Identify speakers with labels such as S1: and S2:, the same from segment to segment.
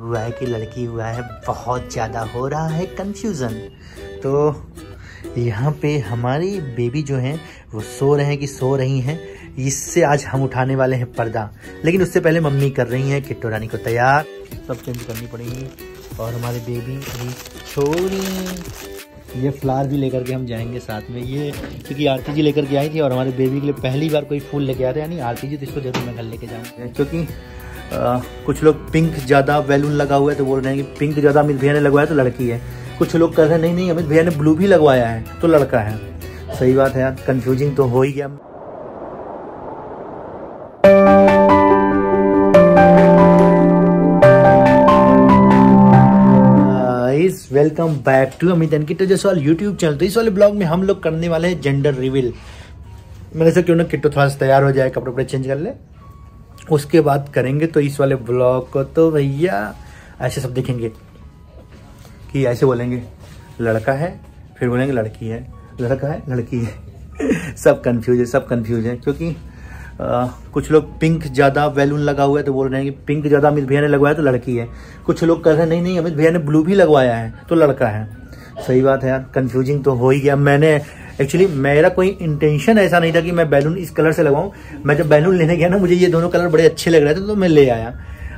S1: हुआ है कि लड़की हुआ है, बहुत ज़्यादा हो रहा है कंफ्यूजन तो यहाँ पे हमारी बेबी जो है, वो सो रहे हैं कि सो रही हैं, इससे आज हम उठाने वाले हैं पर्दा. लेकिन उससे पहले मम्मी कर रही हैं किट्टो रानी को तैयार. सब चेंज करनी पड़ेगी और हमारी बेबी अभी छोड़ी ये फ्लावर भी लेकर के हम जाएँगे साथ में. ये क्योंकि आरती जी लेकर के आई थी और हमारे बेबी के लिए पहली बार कोई फूल लेके आ रहे हैं, यानी आरती जी तो इसको ज़रूर मैं घर लेके जाऊँगा. क्योंकि आ, कुछ लोग पिंक ज़्यादा बैलून लगा हुआ है तो बोल रहे हैं कि पिंक ज़्यादा अमित भैया ने लगवाया तो लड़की है। कुछ लोग कह रहे हैं नहीं नहीं अमित भैया ने ब्लू भी लगवाया है तो लड़का है। सही बात है यार कंफ्यूजिंग तो हो ही गया। Welcome back to Amit and Kitto Jaswal YouTube channel तो इस वाले ब्लॉग में हम लोग करने वाले हैं जेंडर रिवील मैंने सोचा क्यों ना किट्टो थोड़ा सा तैयार हो जाए कपड़े वपड़े चेंज कर ले। उसके बाद करेंगे तो इस वाले ब्लॉग को तो भैया ऐसे सब देखेंगे कि ऐसे बोलेंगे लड़का है फिर बोलेंगे लड़की है लड़का है लड़की है सब कंफ्यूज है सब कंफ्यूज है क्योंकि आ, कुछ लोग पिंक ज़्यादा बैलून लगा हुआ है तो बोल रहे हैं कि पिंक ज़्यादा अमित भैया ने लगवाया तो लड़की है। कुछ लोग कह रहे हैं नहीं नहीं अमित भैया ने ब्लू भी लगवाया है तो लड़का है। सही बात है यार कंफ्यूजिंग तो हो ही गया। मैंने एक्चुअली मेरा कोई इंटेंशन ऐसा नहीं था कि मैं बैलून इस कलर से लगाऊँ मैं जब बैलून लेने गया ना, मुझे ये दोनों कलर बड़े अच्छे लग रहे थे तो मैं ले आया।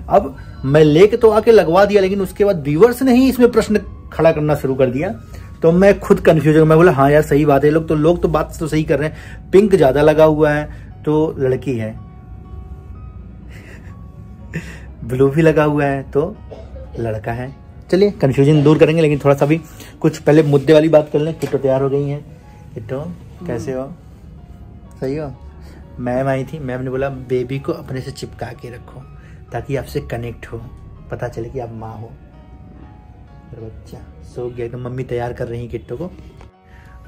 S1: अब मैं लेके तो आके लगवा दिया, लेकिन उसके बाद व्यूवर्स ने ही इसमें प्रश्न खड़ा करना शुरू कर दिया। तो मैं खुद कंफ्यूज हो मैं बोला हाँ यार, सही बात है। लोग तो लोग तो बात तो सही कर रहे हैं। पिंक ज़्यादा लगा हुआ है तो लड़की है। ब्लू भी लगा हुआ है तो लड़का है। चलिए कंफ्यूजन दूर करेंगे, लेकिन थोड़ा सा भी कुछ पहले मुद्दे वाली बात कर लें। किट्टो तैयार हो गई हैं। किट्टो कैसे हो? सही हो? मैम आई थी मैम ने बोला बेबी को अपने से चिपका के रखो ताकि आपसे कनेक्ट हो पता चले कि आप माँ हो। बच्चा सो गया तो मम्मी तैयार कर रही किट्टो को।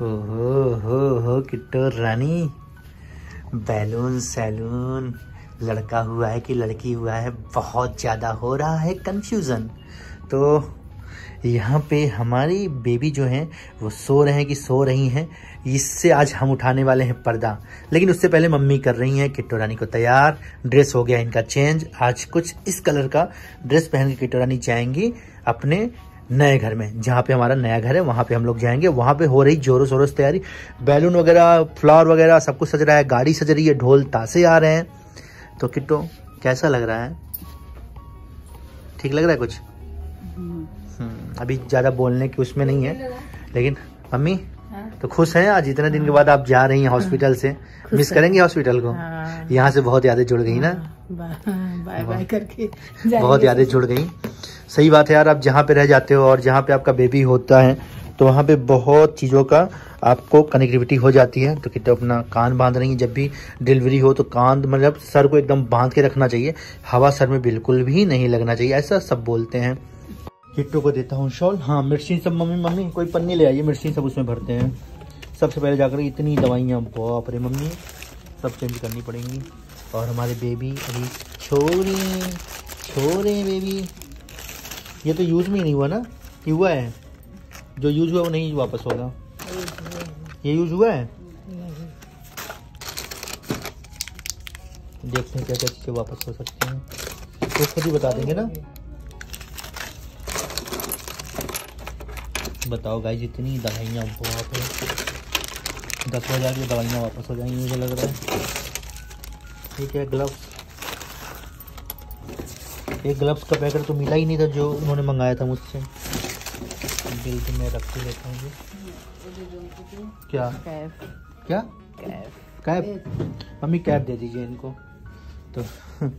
S1: ओहो हो हो किट्टो रानी। बैलून सैलून लड़का हुआ है कि लड़की हुआ है बहुत ज़्यादा हो रहा है कंफ्यूजन तो यहाँ पे हमारी बेबी जो है, वो सो रहे हैं कि सो रही हैं। इससे आज हम उठाने वाले हैं पर्दा। लेकिन उससे पहले मम्मी कर रही हैं किट्टो रानी को तैयार। ड्रेस हो गया इनका चेंज। आज कुछ इस कलर का ड्रेस पहन के किट्टो रानी जाएँगी अपने नए घर में। जहाँ पे हमारा नया घर है, वहाँ पे हम लोग जाएँगे। वहाँ पे हो रही जोरों शोरों से तैयारी। बैलून वगैरह, फ्लावर वगैरह, सब कुछ सज रहा है। गाड़ी सज रही है, ढोल तासे आ रहे हैं। तो किट्टो, कैसा लग रहा है? ठीक लग रहा है कुछ? अभी ज़्यादा बोलने की उसमें नहीं है। लेकिन मम्मी तो खुश हैं आज? इतने दिन के बाद आप जा रही हैं हॉस्पिटल से। मिस करेंगे हॉस्पिटल को?
S2: हाँ।
S1: यहाँ से बहुत यादें जुड़ गई ना?
S2: बाय बाय करके
S1: बहुत यादें जुड़ गई। सही बात है यार आप जहाँ पे रह जाते हो और जहाँ पे आपका बेबी होता है तो वहाँ पे बहुत चीज़ों का आपको कनेक्टिविटी हो जाती है। तो कितने अपना कान बाँध रही है। जब भी डिलीवरी हो तो कान मतलब सर को एकदम बाँध के रखना चाहिए। हवा सर में बिल्कुल भी नहीं लगना चाहिए। ऐसा सब बोलते हैं। किट्टू को देता हूँ शॉल। हाँ मिर्ची सब मम्मी मम्मी, कोई पन्नी ले आइए, मिर्ची सब उसमें भरते हैं। सबसे पहले जाकर इतनी दवाइयाँ, बाप रे मम्मी, सब चेंज करनी पड़ेंगी। और हमारे बेबी अभी छोरी, छोरे बेबी ये तो यूज़ में ही नहीं हुआ ना? ये हुआ है? जो यूज़ हुआ वो नहीं वापस होगा। ये यूज़ हुआ है? देखते हैं क्या क्या चीज़ें वापस हो सकती हैं। तो खुद ही बता देंगे ना? बताओ गाइस इतनी दवाइयाँ बहुत है। दस हज़ार की दवाइयाँ वापस हो जाएँगी मुझे लग रहा है। ठीक है ग्लव्स एक ग्लव्स का पैकेट तो मिला ही नहीं था जो उन्होंने मंगाया था मुझसे। बिल तो मैं रख के लेता हूँ क्या? क्या? कैब मम्मी कैब दे दीजिए इनको। तो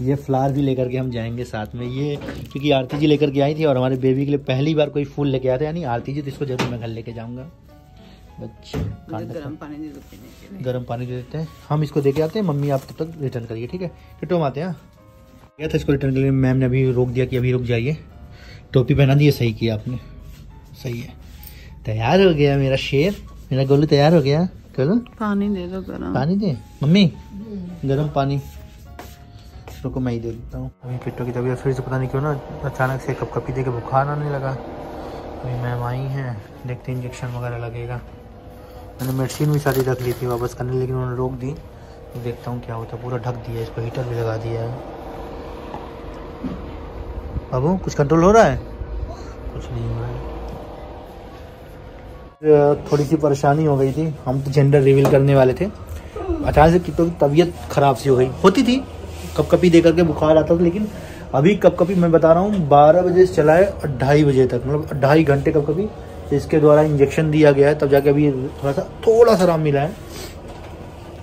S1: ये फ्लावर भी लेकर के हम जाएँगे साथ में। ये क्योंकि आरती जी लेकर के आई थी और हमारे बेबी के लिए पहली बार कोई फूल लेके आते यानी आरती जी तो इसको ज़रूर मैं घर लेके जाऊँगा। बच्चे
S2: गर्म पानी दे दो पीने के लिए।
S1: गर्म पानी दे देते हैं। हम इसको दे के आते हैं मम्मी आप तब तक रिटर्न करिए ठीक है? किटो हम आते हैं हाँ? गया था इसको रिटर्न के लिए मैम ने अभी रोक दिया कि अभी रुक जाइए। टोपी पहना दी है सही किया आपने। सही है। तैयार हो गया मेरा शेर। मेरा गोलू तैयार हो गया। चलो
S2: पानी दे दो गर्म।
S1: पानी दे। मम्मी? गर्म पानी। रुको मैं ही दे देता हूँ। अभी किट्टो की तबीयत फिर से पता नहीं क्यों ना अचानक से कप कपी दे के बुखार आने लगा। अभी मैम आई हैं, देखते इंजेक्शन वगैरह लगेगा। मैंने मेडिसिन भी सारी रख ली थी वापस करने, लेकिन उन्होंने रोक दी। देखता हूँ क्या होता है, पूरा ढक दिया इसको हीटर भी लगा दिया है। बाबू, कुछ कंट्रोल हो रहा है? कुछ नहीं हो रहा है। थोड़ी सी परेशानी हो गई थी। हम तो जेंडर रिवील करने वाले थे। अचानक से कितों की तबीयत खराब सी हो गई। होती थी कप कपी दे करके बुखार आता था, लेकिन अभी कप कपी मैं बता रहा हूँ, बारह बजे से चला है ढाई बजे तक मतलब ढाई घंटे कप कपी इसके द्वारा इंजेक्शन दिया गया है, तब जाके अभी थोड़ा सा थोड़ा सा आराम मिला है।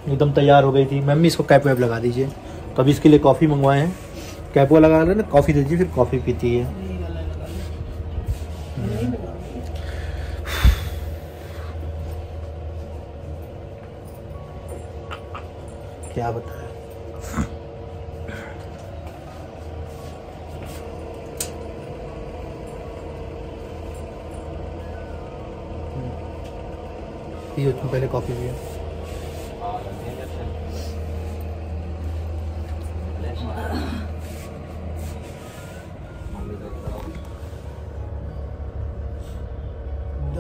S1: एकदम तैयार हो गई थी। मैम, इसको कैप वैप लगा दीजिए। तो अभी इसके लिए कॉफ़ी मंगवाए हैं। कैप वो लगा ना, कॉफ़ी दीजिए, फिर कॉफ़ी पीती है। क्या बताए? पियो तुम पहले कॉफ़ी पियो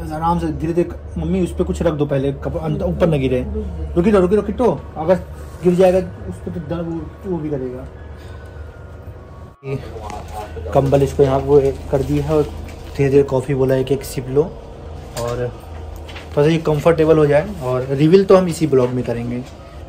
S1: आराम से धीरे धीरे मम्मी उस पर कुछ रख दो पहले ऊपर न गिरे। रुकी रहो रुकी रहो किट्टो अगर गिर जाएगा उस पर तो दर्द वो, वो भी करेगा। कंबल इसको यहाँ वो कर दिया है और धीरे धीरे कॉफ़ी बोला है कि एक सिप लो और थोड़ा सा ये कंफर्टेबल हो जाए और रिवील तो हम इसी ब्लॉग में करेंगे।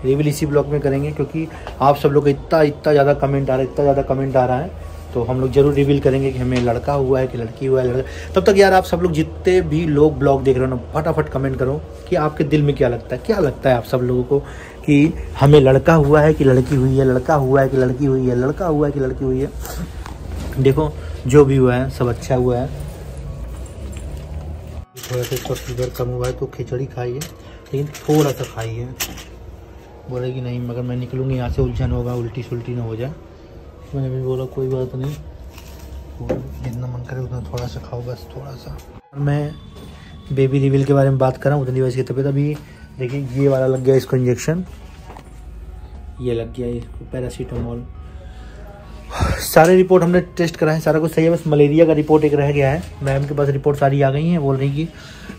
S1: रिवील इसी ब्लॉग में करेंगे क्योंकि आप सब लोग इतना इतना ज़्यादा कमेंट आ रहा है, इतना ज़्यादा कमेंट आ रहा है। तो हम लोग ज़रूर रिवील करेंगे कि हमें लड़का हुआ है कि लड़की हुआ है, लड़का। तब तक यार आप सब लोग जितने भी लोग ब्लॉग देख रहे हो ना, फटाफट कमेंट करो कि आपके दिल में क्या लगता है। क्या लगता है आप सब लोगों को कि हमें लड़का हुआ है कि लड़की हुई है, लड़का हुआ है कि लड़की हुई है, लड़का हुआ है कि लड़की हुई है? देखो, जो भी हुआ है, सब अच्छा हुआ है। थोड़ा सा इसका फीवर कम हुआ है तो खिचड़ी खाइए, लेकिन थोड़ा सा खाइए। बोले कि नहीं, मगर मैं निकलूँगी यहाँ से, उलझन होगा उल्टी सुलटी ना हो जाए। मैंने भी बोला, कोई बात नहीं। जितना मन करे उतना थोड़ा सा खाओ, बस थोड़ा सा। मैं बेबी रिविल के बारे में बात कर रहा हूँ उतनी वजह की तबीयत। अभी देखिए, ये वाला लग गया इसको इंजेक्शन ये लग गया इसको पैरासीटामोल सारे रिपोर्ट हमने टेस्ट करा है, सारा कुछ सही है, बस मलेरिया का रिपोर्ट एक रह गया है। मैम के पास रिपोर्ट सारी आ गई हैं, बोल रही कि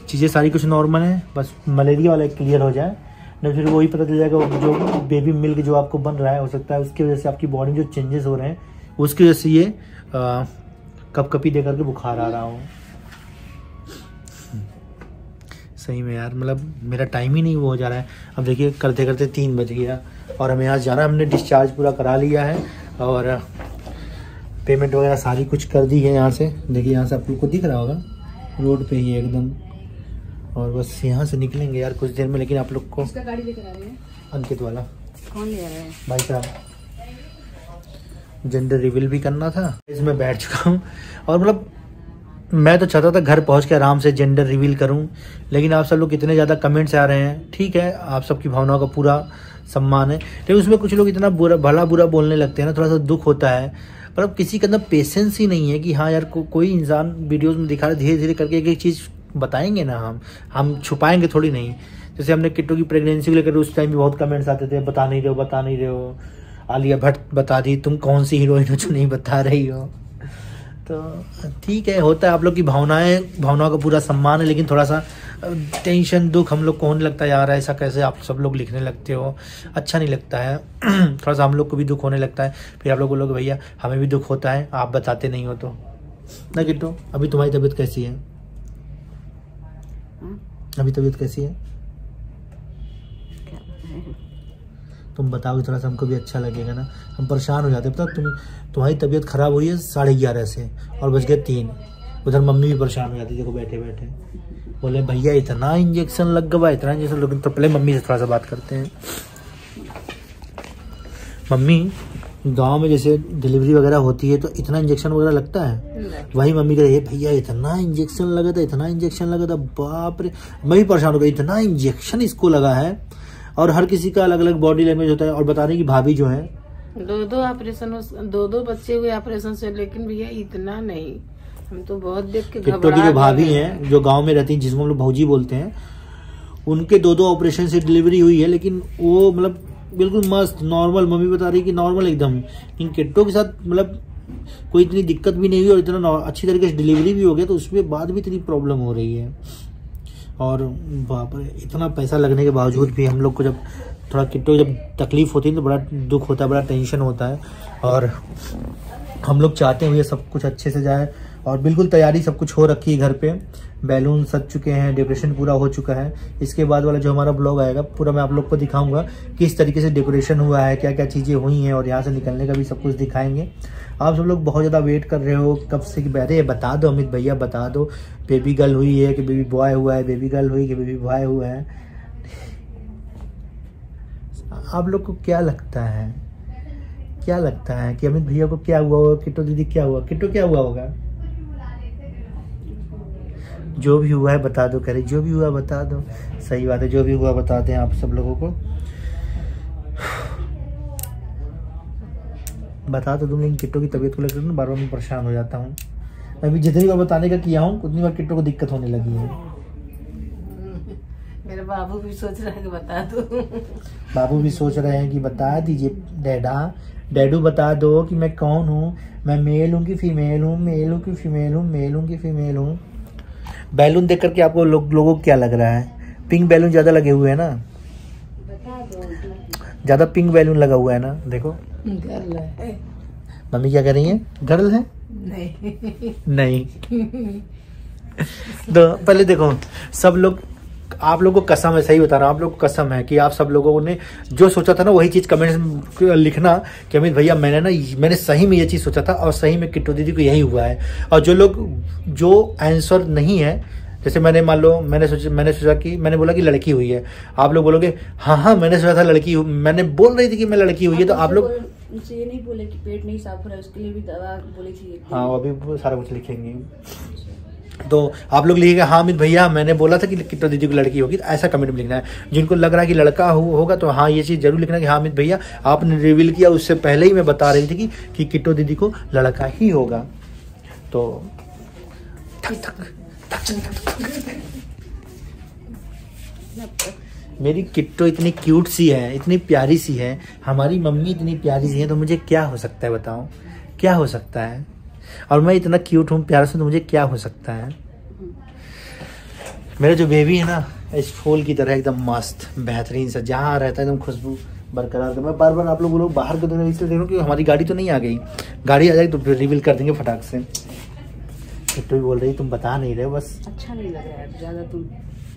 S1: चीज़ें सारी कुछ नॉर्मल है, बस मलेरिया वाला क्लियर हो जाए। नहीं फिर वही पता चल जाएगा जो बेबी मिल्क जो आपको बन रहा है, हो सकता है उसकी वजह से आपकी बॉडी जो चेंजेस हो रहे हैं, उसकी वजह से ये कप कपी दे करके बुखार आ रहा हो। सही में यार मतलब मेरा टाइम ही नहीं वो हो जा रहा है। अब देखिए करते करते तीन बज गया और हमें यहाँ जाना हमने डिस्चार्ज पूरा करा लिया है। और पेमेंट वगैरह सारी कुछ कर दी है यहाँ से। देखिए यहाँ से आप लोग को दिख रहा होगा। रोड पे ही एकदम। और बस यहाँ से निकलेंगे यार कुछ देर में लेकिन आप लोग को
S2: गाड़ी लेकर आ रहे हैं।
S1: अंकित वाला।
S2: कौन ले रहा है?
S1: भाई साहब जेंडर रिवील भी करना था। इसमें बैठ चुका हूँ। और मतलब मैं तो चाहता था घर पहुँच के आराम से जेंडर रिवील करूँ लेकिन आप सब लोग इतने ज़्यादा कमेंट्स आ रहे हैं। ठीक है आप सबकी भावनाओं का पूरा सम्मान है। लेकिन उसमें कुछ लोग इतना बुरा भला बुरा बोलने लगते हैं ना थोड़ा सा दुख होता है। पर अब किसी के अंदर पेशेंस ही नहीं है कि हाँ यार को, कोई इंसान वीडियोज़ में दिखा रहा धीरे धीरे करके एक एक चीज़ बताएँगे ना हम। हम छुपाएँगे थोड़ी नहीं। जैसे हमने किट्टू की प्रेगनेंसी को लेकर उस टाइम भी बहुत कमेंट्स आते थे बता नहीं रहे हो बता नहीं रहे हो। आलिया भट्ट बता दी तुम कौन सी हीरोइन हो जो नहीं बता रही हो? तो ठीक है होता है आप लोग की भावनाएँ भावनाओं का पूरा सम्मान है लेकिन थोड़ा सा टेंशन दुख हम लोग को होने लगता है यार ऐसा कैसे आप सब लोग लिखने लगते हो? अच्छा नहीं लगता है। थोड़ा सा हम लोग को भी दुख होने लगता है। फिर आप लोग बोलोगे भैया हमें भी दुख होता है आप बताते नहीं हो तो। ना किट्टू अभी तुम्हारी तबीयत कैसी है? अभी तबीयत कैसी है? तुम बताओगे थोड़ा सा हमको भी अच्छा लगेगा ना। हम परेशान हो जाते हैं। पता तुम तुम्हारी तबीयत खराब हुई है साढ़े ग्यारह से और बज गए तीन। उधर मम्मी भी परेशान हो जाती देखो बैठे बैठे। बोले भैया इतना इंजेक्शन लग गवा इतना इंजेक्शन लग तो पहले मम्मी से थोड़ा सा बात करते हैं। मम्मी गाँव में जैसे डिलीवरी वगैरह होती है तो इतना इंजेक्शन वगैरह लगता है? वही मम्मी कह रही है भैया इतना इंजेक्शन लगा था इतना इंजेक्शन लगा था बाप रे! मैं भी परेशान हो गया इतना इंजेक्शन इसको लगा है और हर किसी का अलग अलग बॉडी लैंग्वेज होता है और बता रही कि भाभी जो है।
S2: दो दो ऑपरेशन दो दो बच्चे हुए ऑपरेशन से लेकिन भैया इतना नहीं। हम तो बहुत देख के
S1: किट्टो की जो भाभी हैं जो गाँव में रहती हैं जिसको हम लोग भौजी बोलते हैं उनके दो दो ऑपरेशन से डिलीवरी हुई है लेकिन वो मतलब बिल्कुल मस्त नॉर्मल मम्मी बता रही कि नॉर्मल एकदम। लेकिन किट्टो के साथ मतलब कोई इतनी दिक्कत भी नहीं हुई और इतना अच्छी तरीके से डिलीवरी भी हो गया तो उसमें बाद भी इतनी प्रॉब्लम हो रही है। और इतना पैसा लगने के बावजूद भी हम लोग को जब थोड़ा किट्टो जब तकलीफ़ होती है तो बड़ा दुख होता है, बड़ा टेंशन होता है। और हम लोग चाहते हैं ये सब कुछ अच्छे से जाए। और बिल्कुल तैयारी सब कुछ हो रखी है घर पे। बैलून सज चुके हैं, डेकोरेशन पूरा हो चुका है। इसके बाद वाला जो हमारा ब्लॉग आएगा, पूरा मैं आप लोग को दिखाऊँगा किस तरीके से डेकोरेशन हुआ है क्या क्या चीज़ें हुई हैं और यहाँ से निकलने का भी सब कुछ दिखाएँगे। आप सब लोग बहुत ज़्यादा वेट कर रहे हो, कब से अरे, बता दो अमित भैया, बता दो। बेबी गर्ल हुई है कि बेबी बॉय हुआ है बेबी गर्ल हुई कि बेबी बॉय हुआ है। आप लोग को क्या लगता है? क्या लगता है कि अमित भैया को क्या हुआ होगा किटो दीदी क्या हुआ? किटो क्या हुआ होगा? जो भी हुआ है बता दो करे जो भी हुआ बता दो। सही बात है जो भी हुआ बता दें आप सब लोगों को। बता तो तुम लेकिन किट्टो की तबीयत को लेकर ना बार बार मैं परेशान हो जाता हूँ। मैं भी जितनी बार बताने का किया हूँ उतनी बार किट्टो को दिक्कत होने लगी है।
S2: मेरे बाबू भी सोच रहा है कि बता दो।
S1: बाबू भी सोच रहे हैं कि बता दीजिए डैडा डैडू बता दो कि मैं कौन हूँ? मैं मेल हूँ कि फीमेल हूँ? मेल हूँ कि फीमेल हूँ? मेल हूँ कि फीमेल हूँ? बैलून देख करके आपको लो, लोगों को क्या लग रहा है? पिंक बैलून ज़्यादा लगे हुए है ना? ज़्यादा पिंक बैलून लगा हुआ है ना? देखो।
S2: गर्ल है।
S1: मम्मी क्या कर रही है? गर्ल है?
S2: नहीं।
S1: नहीं। तो पहले देखो सब लोग आप लोगों को कसम है सही बता रहा हूँ आप लोग को कसम है कि आप सब लोगों ने जो सोचा था ना वही चीज़ कमेंट लिखना कि अमित भैया मैंने ना मैंने सही में ये चीज़ सोचा था और सही में किट्टू दीदी को यही हुआ है। और जो लोग जो आंसर नहीं है जैसे मैंने मान लो मैंने सोचा मैंने सोचा कि मैंने बोला कि लड़की हुई है। आप लोग बोलोगे हाँ हाँ मैंने सोचा था लड़की मैंने बोल रही थी कि मैं लड़की हुई है तो आप लोग
S3: उनसे ये नहीं बोले कि पेट नहीं साफ़ हो रहा है उसके लिए भी दवा बोली थी।
S1: हाँ अभी सारा कुछ लिखेंगे। तो आप लोग लिखिएगा हाँ अमित भैया मैंने बोला था कि किट्टो दीदी को लड़की होगी तो ऐसा कमेंट में लिखना है। जिनको लग रहा है कि लड़का हो, होगा तो हाँ ये चीज़ ज़रूर लिखना कि हाँ अमित भैया आपने रिवील किया उससे पहले ही मैं बता रही थी कि, कि किट्टो दीदी को लड़का ही होगा। तो ठक ठक ठक ठक। मेरी किट्टो इतनी क्यूट सी है इतनी प्यारी सी है हमारी मम्मी इतनी प्यारी सी है तो मुझे क्या हो सकता है बताओ? क्या हो सकता है? और मैं इतना क्यूट हूँ प्यारा से तो मुझे क्या हो सकता है? मेरा जो बेबी है ना इस फूल की तरह एकदम मस्त बेहतरीन सा जहाँ रहता है एकदम खुशबू बरकरार मैं बार बार आप लोग लोग बाहर के दिन इसलिए देख रहा हूँ क्योंकि हमारी गाड़ी तो नहीं आ गई। गाड़ी आ जाएगी तो फिर रिवील कर देंगे फटाक से। किट्टू भी बोल रही तुम बता नहीं रहे बस
S3: अच्छा नहीं लग रहा है ज़्यादा तुम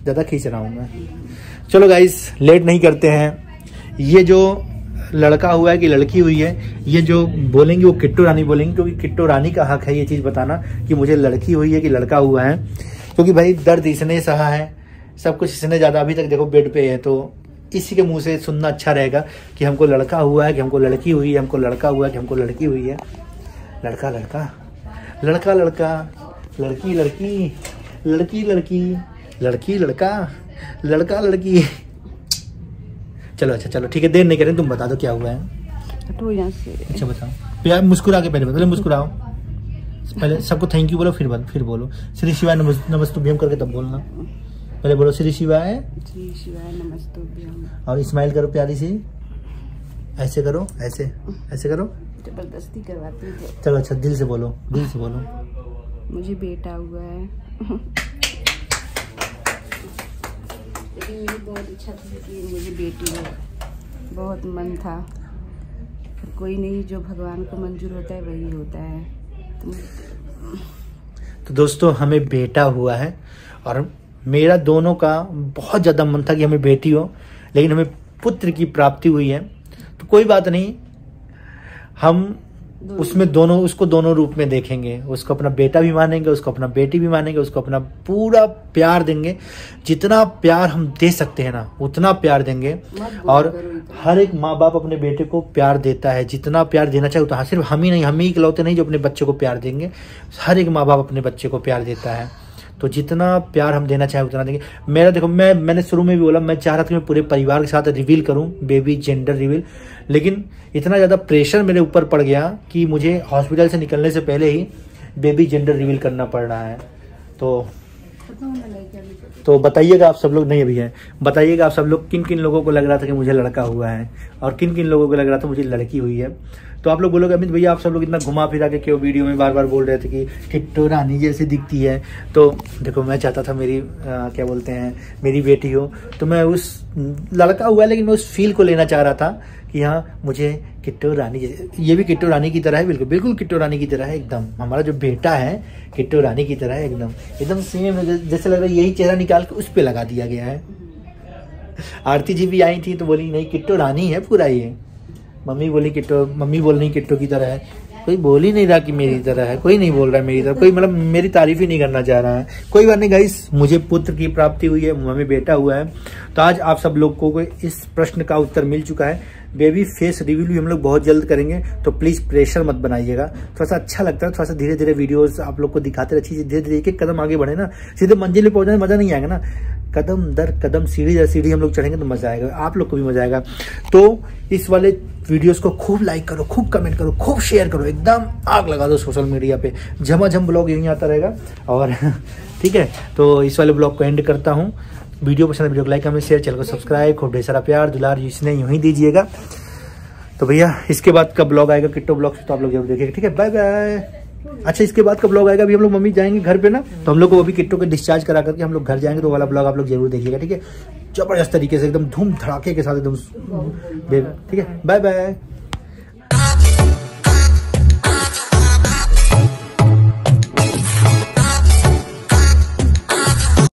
S1: ज़्यादा खींच रहा हूँ मैं। चलो गाइस लेट नहीं करते हैं। ये जो लड़का हुआ है कि लड़की हुई है, ये जो बोलेंगे वो किट्टू रानी बोलेंगे, क्योंकि किट्टू रानी का हक है ये चीज़ बताना कि मुझे लड़की हुई है कि लड़का हुआ है। क्योंकि भाई दर्द इसने सहा है, सब कुछ इसने ज़्यादा अभी तक देखो बेड पे है तो इसी के मुँह से सुनना अच्छा रहेगा कि हमको लड़का हुआ है, कि हमको लड़की हुई है, हमको लड़का हुआ है, कि हमको लड़की हुई है। लड़का लड़का लड़का लड़का, लड़की लड़की लड़की लड़की लड़की, लड़का लड़का, लड़की। चलो अच्छा चलो ठीक है देर नहीं करें तुम बता दो क्या हुआ है।
S3: हटो यहाँ से।
S1: अच्छा बताओ। प्यार मुस्कुरा के पहले पहले मुस्कुराओ। पहले सबको थैंक यू बोलो फिर बल, फिर बोलो। श्री शिवाय नमस् नमस्तुभ्यम करके तब बोलना। पहले बोलो श्री शिवाय।
S3: श्री शिवाय नमस्तुभ्यम।
S1: और स्माइल करो प्यारी सी। ऐसे करो ऐसे ऐसे करो।
S3: ज़बरदस्ती करवाते थे
S1: चलो अच्छा दिल से बोलो दिल से बोलो।
S3: मुझे बेटा हुआ है। लेकिन मुझे बहुत इच्छा थी कि मुझे बेटी हो। बहुत मन था। पर कोई नहीं, जो भगवान को मंजूर होता है, वही होता है। तो
S1: तो दोस्तों, हमें बेटा हुआ है और मेरा दोनों का बहुत ज़्यादा मन था कि हमें बेटी हो, लेकिन हमें पुत्र की प्राप्ति हुई है। तो कोई बात नहीं, हम। उसमें दोनों उसको दोनों रूप में देखेंगे। उसको अपना बेटा भी मानेंगे उसको अपना बेटी भी मानेंगे उसको अपना पूरा प्यार देंगे। जितना प्यार हम दे सकते हैं ना उतना प्यार देंगे। और हर एक माँ बाप अपने बेटे को प्यार देता है। जितना प्यार देना चाहिए उतना सिर्फ़ हम ही नहीं हम ही इकलौते नहीं जो अपने बच्चे को प्यार देंगे। हर एक माँ बाप अपने बच्चे को प्यार देता है। तो जितना प्यार हम देना चाहे, उतना देंगे। मेरा देखो, मैं, मैंने शुरू में भी बोला, मैं चाह रहा था कि मैं पूरे परिवार के साथ रिवील करूँ बेबी जेंडर रिवील लेकिन इतना ज़्यादा प्रेशर मेरे ऊपर पड़ गया कि मुझे हॉस्पिटल से निकलने से पहले ही बेबी जेंडर रिवील करना पड़ रहा है। तो तो बताइएगा आप सब लोग, नहीं अभी है। बताइएगा आप सब लोग किन किन लोगों को लग रहा था कि मुझे लड़का हुआ है? और किन किन लोगों को लग रहा था मुझे लड़की हुई है? तो आप लोग बोलोगे अमित भैया आप सब लोग इतना घुमा फिरा के क्यों वीडियो में बार बार बोल रहे थे कि टिट्टो रानी जैसी दिखती है? तो देखो मैं चाहता था मेरी आ, क्या बोलते हैं मेरी बेटी हो। तो मैं उस लड़का हुआ लेकिन मैं उस फील को लेना चाह रहा था कि हाँ मुझे किट्टो रानी ये भी किट्टो रानी की तरह है बिल्कुल बिल्कुल किट्टू रानी की तरह है एकदम। हमारा जो बेटा है किट्टो रानी की तरह है एकदम। एकदम सेम जैसे लग रहा है यही चेहरा निकाल के उस पर लगा दिया गया है। आरती जी भी आई थी तो बोली नहीं किट्टो रानी है पूरा ये। मम्मी बोली किट्टू, मम्मी बोल रही, किट्टू की तरह है। कोई बोल ही नहीं रहा कि मेरी तरह है, कोई नहीं बोल रहा है मेरी तरह, कोई मतलब मेरी तारीफ़ ही नहीं करना चाह रहा है। कोई बात नहीं गाइस मुझे पुत्र की प्राप्ति हुई है, मम्मी बेटा हुआ है। तो आज आप सब लोग को इस प्रश्न का उत्तर मिल चुका है। बेबी फेस रिव्यू भी हम लोग बहुत जल्द करेंगे तो प्लीज़ प्रेशर मत बनाइएगा। थोड़ा सा अच्छा लगता है थोड़ा सा धीरे धीरे वीडियोस आप लोग को दिखाते रहिए धीरे धीरे एक एक कदम आगे बढ़े ना। सीधे मंजिल पे पहुँचने मज़ा नहीं आएगा ना। कदम दर कदम सीढ़ी दर सीढ़ी हम लोग चढ़ेंगे तो मज़ा आएगा, आप लोग को भी मज़ा आएगा। तो इस वाले वीडियोस को खूब लाइक करो, खूब कमेंट करो, खूब शेयर करो, एकदम आग लगा दो सोशल मीडिया पे। झमाझम ब्लॉग यहीं आता रहेगा। और ठीक है तो इस वाले ब्लॉग को एंड करता हूँ। वीडियो पसंद वीडियो को लाइक कमेंट शेयर चैनल को सब्सक्राइब खूब ढेर सारा प्यार, दुलार इसने यूँ ही दीजिएगा। तो भैया, इसके बाद का ब्लॉग आएगा? किट्टो ब्लॉग तो आप लोग ज़रूर देखिएगा, ठीक है? बाय बाय अच्छा इसके बाद का ब्लॉग आएगा? अभी हम लोग मम्मी जाएँगे घर पे ना तो हम लोग को अभी किट्टो के डिस्चार्ज करा करके हम लोग घर जाएँगे तो वाला ब्लॉग आप लोग ज़रूर देखिएगा, ठीक है? ज़बरदस्त तरीके से, एकदम धूम धड़ाके के साथ एकदम, ठीक है? Bye bye